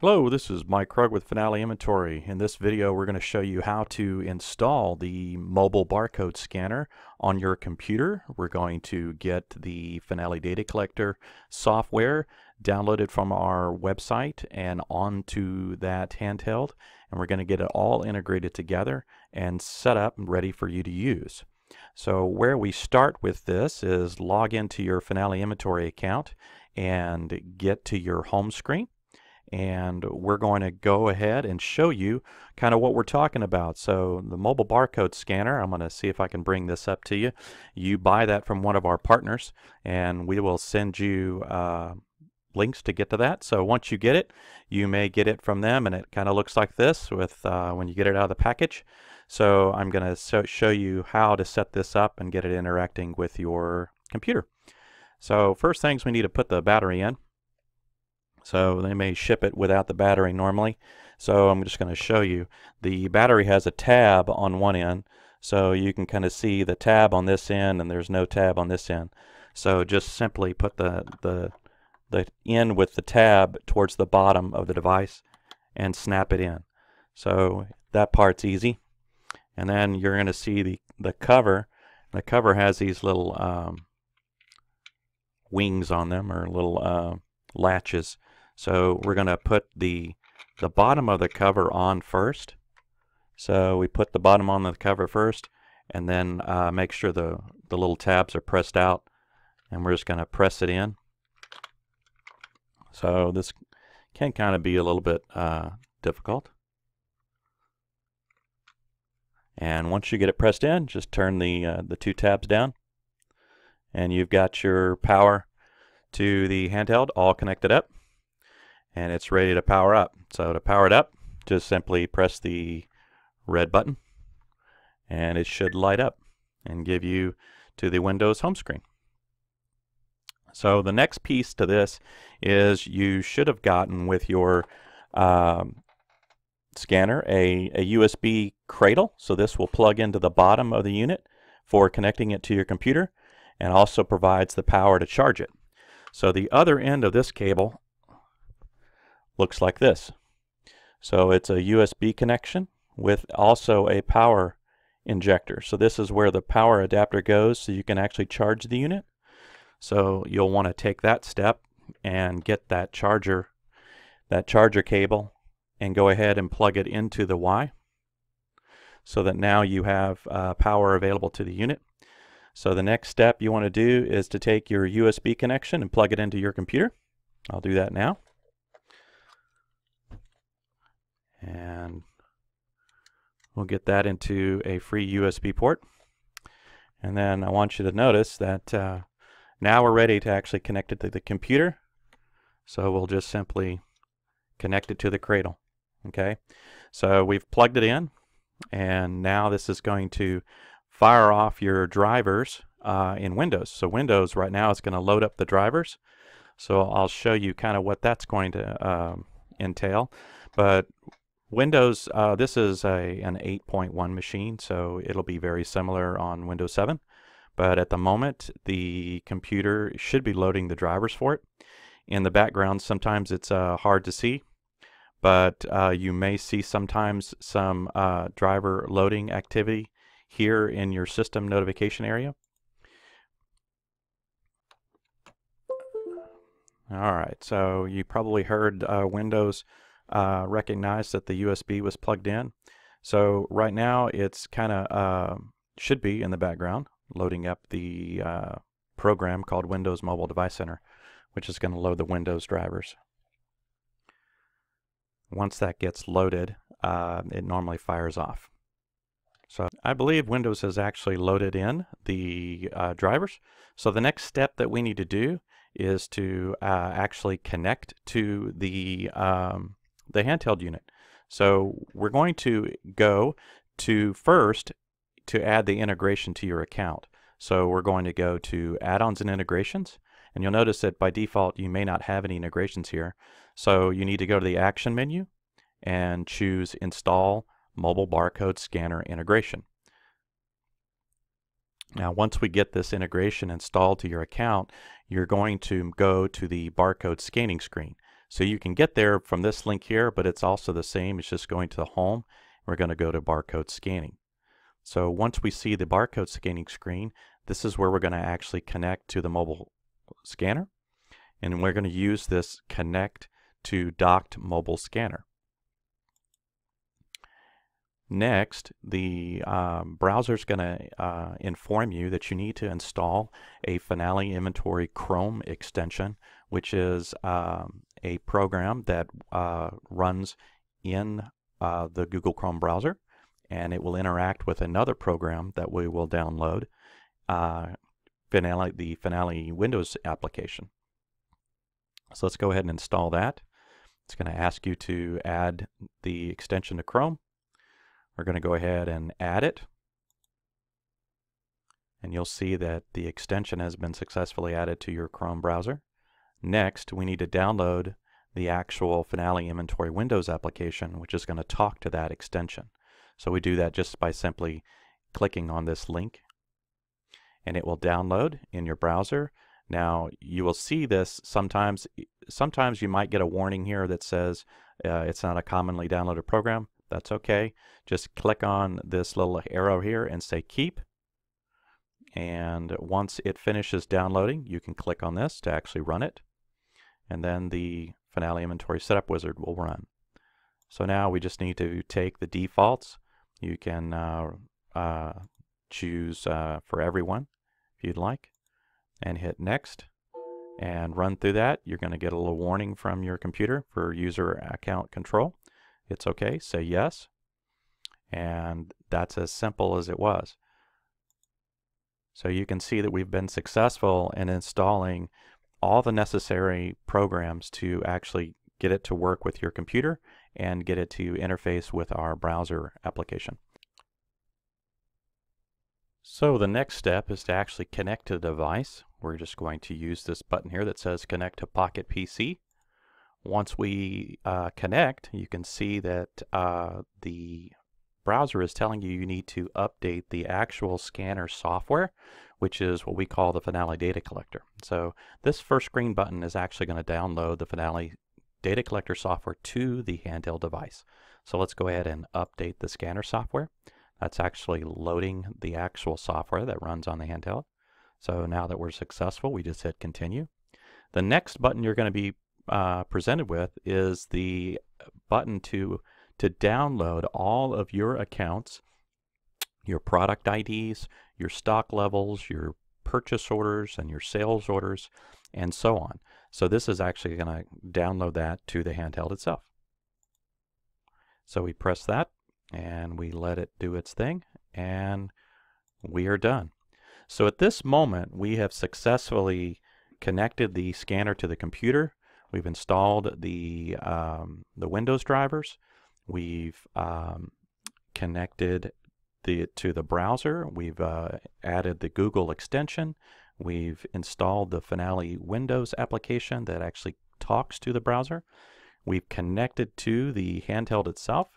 Hello, this is Mike Krug with Finale Inventory. In this video we're going to show you how to install the mobile barcode scanner on your computer. We're going to get the Finale Data Collector software downloaded from our website and onto that handheld and we're going to get it all integrated together and set up and ready for you to use. So where we start with this is log into your Finale Inventory account and get to your home screen and we're going to go ahead and show you kind of what we're talking about. So the mobile barcode scanner, I'm going to see if I can bring this up to you. You buy that from one of our partners and we will send you uh, links to get to that. So once you get it, you may get it from them and it kind of looks like this with uh, when you get it out of the package. So I'm going to show you how to set this up and get it interacting with your computer. So first things we need to put the battery in. So they may ship it without the battery normally. So I'm just going to show you. The battery has a tab on one end. So you can kind of see the tab on this end and there's no tab on this end. So just simply put the, the, the end with the tab towards the bottom of the device and snap it in. So that part's easy. And then you're going to see the, the cover. The cover has these little um, wings on them or little uh, latches so we're going to put the, the bottom of the cover on first. So we put the bottom on the cover first and then uh, make sure the, the little tabs are pressed out and we're just going to press it in. So this can kind of be a little bit uh, difficult. And once you get it pressed in, just turn the, uh, the two tabs down and you've got your power to the handheld all connected up and it's ready to power up. So to power it up, just simply press the red button and it should light up and give you to the Windows home screen. So the next piece to this is you should have gotten with your um, scanner a, a USB cradle. So this will plug into the bottom of the unit for connecting it to your computer and also provides the power to charge it. So the other end of this cable looks like this. So it's a USB connection with also a power injector. So this is where the power adapter goes so you can actually charge the unit. So you'll want to take that step and get that charger, that charger cable and go ahead and plug it into the Y so that now you have uh, power available to the unit. So the next step you want to do is to take your USB connection and plug it into your computer. I'll do that now. And we'll get that into a free USB port. And then I want you to notice that uh, now we're ready to actually connect it to the computer. So we'll just simply connect it to the cradle okay? So we've plugged it in and now this is going to fire off your drivers uh, in Windows. So Windows right now is going to load up the drivers. So I'll show you kind of what that's going to um, entail. But Windows, uh, this is a an 8.1 machine, so it'll be very similar on Windows 7. But at the moment, the computer should be loading the drivers for it. In the background, sometimes it's uh, hard to see, but uh, you may see sometimes some uh, driver loading activity here in your system notification area. All right, so you probably heard uh, Windows uh, recognized that the USB was plugged in. So right now it's kind of uh, should be in the background loading up the uh, program called Windows Mobile Device Center, which is going to load the Windows drivers. Once that gets loaded, uh, it normally fires off. So I believe Windows has actually loaded in the uh, drivers. So the next step that we need to do is to uh, actually connect to the um, the handheld unit. So we're going to go to first to add the integration to your account. So we're going to go to add-ons and integrations and you'll notice that by default you may not have any integrations here. So you need to go to the action menu and choose install mobile barcode scanner integration. Now once we get this integration installed to your account you're going to go to the barcode scanning screen. So you can get there from this link here, but it's also the same. It's just going to the home. We're going to go to barcode scanning. So once we see the barcode scanning screen, this is where we're going to actually connect to the mobile scanner. And we're going to use this connect to docked mobile scanner. Next, the um, browser is going to uh, inform you that you need to install a Finale Inventory Chrome extension, which is um, a program that uh, runs in uh, the Google Chrome browser, and it will interact with another program that we will download, uh, Finale, the Finale Windows application. So let's go ahead and install that. It's going to ask you to add the extension to Chrome. We're going to go ahead and add it. And you'll see that the extension has been successfully added to your Chrome browser. Next, we need to download the actual Finale Inventory Windows application, which is going to talk to that extension. So we do that just by simply clicking on this link. And it will download in your browser. Now, you will see this sometimes. Sometimes you might get a warning here that says uh, it's not a commonly downloaded program. That's okay. Just click on this little arrow here and say keep. And once it finishes downloading, you can click on this to actually run it. And then the Finale Inventory Setup Wizard will run. So now we just need to take the defaults. You can uh, uh, choose uh, for everyone if you'd like and hit next and run through that. You're going to get a little warning from your computer for user account control it's okay, say yes. And that's as simple as it was. So you can see that we've been successful in installing all the necessary programs to actually get it to work with your computer and get it to interface with our browser application. So the next step is to actually connect to the device. We're just going to use this button here that says connect to Pocket PC. Once we uh, connect, you can see that uh, the browser is telling you you need to update the actual scanner software, which is what we call the Finale Data Collector. So this first green button is actually going to download the Finale Data Collector software to the handheld device. So let's go ahead and update the scanner software. That's actually loading the actual software that runs on the handheld. So now that we're successful, we just hit continue. The next button you're going to be uh, presented with is the button to to download all of your accounts, your product IDs, your stock levels, your purchase orders and your sales orders, and so on. So this is actually going to download that to the handheld itself. So we press that and we let it do its thing and we are done. So at this moment we have successfully connected the scanner to the computer We've installed the, um, the Windows drivers. We've um, connected the, to the browser. We've uh, added the Google extension. We've installed the Finale Windows application that actually talks to the browser. We've connected to the handheld itself.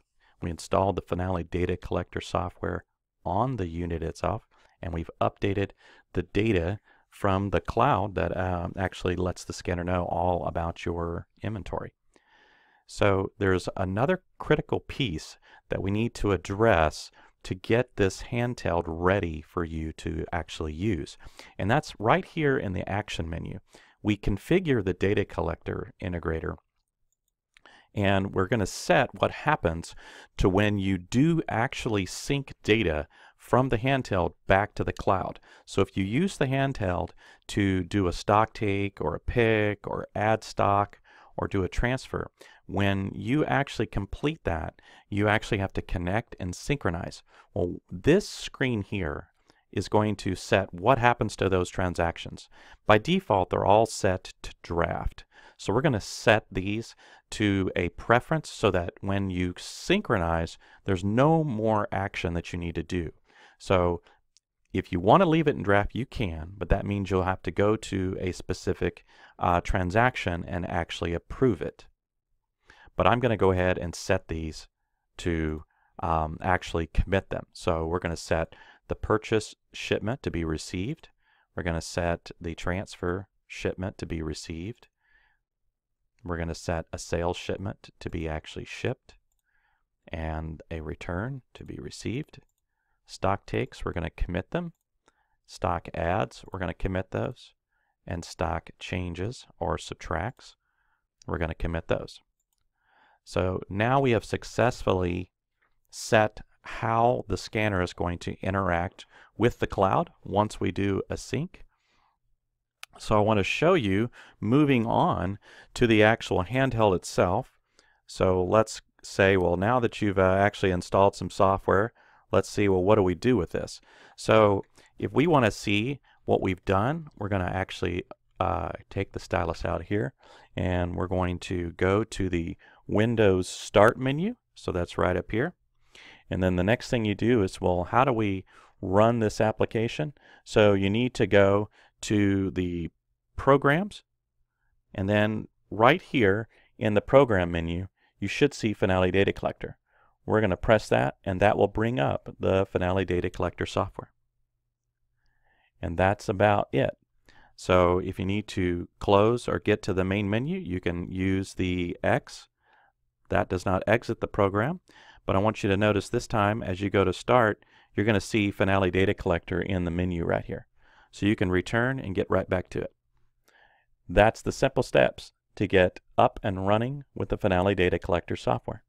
We installed the Finale Data Collector software on the unit itself, and we've updated the data from the cloud that um, actually lets the scanner know all about your inventory. So there's another critical piece that we need to address to get this handheld ready for you to actually use. And that's right here in the action menu. We configure the data collector integrator and we're going to set what happens to when you do actually sync data from the handheld back to the cloud. So if you use the handheld to do a stock take or a pick or add stock or do a transfer, when you actually complete that, you actually have to connect and synchronize. Well, this screen here is going to set what happens to those transactions. By default, they're all set to draft. So we're going to set these to a preference so that when you synchronize, there's no more action that you need to do. So if you want to leave it in draft, you can, but that means you'll have to go to a specific uh, transaction and actually approve it. But I'm going to go ahead and set these to um, actually commit them. So we're going to set the purchase shipment to be received. We're going to set the transfer shipment to be received. We're going to set a sales shipment to be actually shipped and a return to be received. Stock takes, we're going to commit them. Stock adds, we're going to commit those. And stock changes or subtracts, we're going to commit those. So now we have successfully set how the scanner is going to interact with the cloud once we do a sync. So I want to show you moving on to the actual handheld itself. So let's say, well, now that you've uh, actually installed some software, let's see, well, what do we do with this? So if we want to see what we've done, we're going to actually uh, take the stylus out here and we're going to go to the Windows Start menu. So that's right up here. And then the next thing you do is, well, how do we run this application? So you need to go to the Programs, and then right here in the Program menu, you should see Finale Data Collector. We're going to press that, and that will bring up the Finale Data Collector software. And that's about it. So if you need to close or get to the main menu, you can use the X. That does not exit the program. But I want you to notice this time as you go to start, you're going to see Finale Data Collector in the menu right here. So you can return and get right back to it. That's the simple steps to get up and running with the Finale Data Collector software.